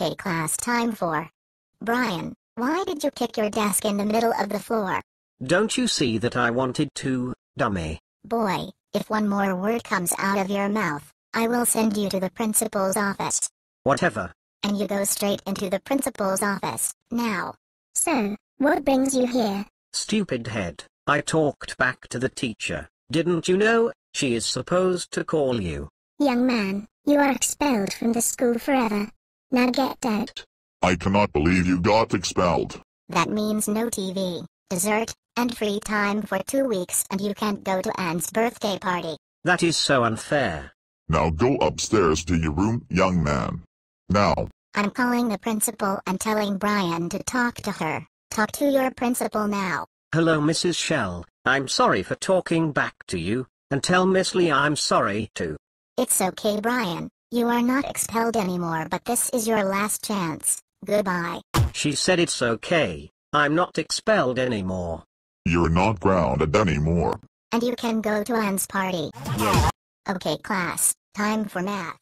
Okay class time for. Brian, why did you kick your desk in the middle of the floor? Don't you see that I wanted to, dummy? Boy, if one more word comes out of your mouth, I will send you to the principal's office. Whatever. And you go straight into the principal's office, now. So, what brings you here? Stupid head. I talked back to the teacher. Didn't you know? She is supposed to call you. Young man, you are expelled from the school forever. Now get out. I cannot believe you got expelled. That means no TV, dessert, and free time for two weeks and you can't go to Anne's birthday party. That is so unfair. Now go upstairs to your room, young man. Now. I'm calling the principal and telling Brian to talk to her. Talk to your principal now. Hello Mrs. Shell, I'm sorry for talking back to you, and tell Miss Lee I'm sorry too. It's okay Brian, you are not expelled anymore but this is your last chance. Goodbye. She said it's okay, I'm not expelled anymore. You're not grounded anymore. And you can go to Anne's party. Yeah. Okay class, time for math.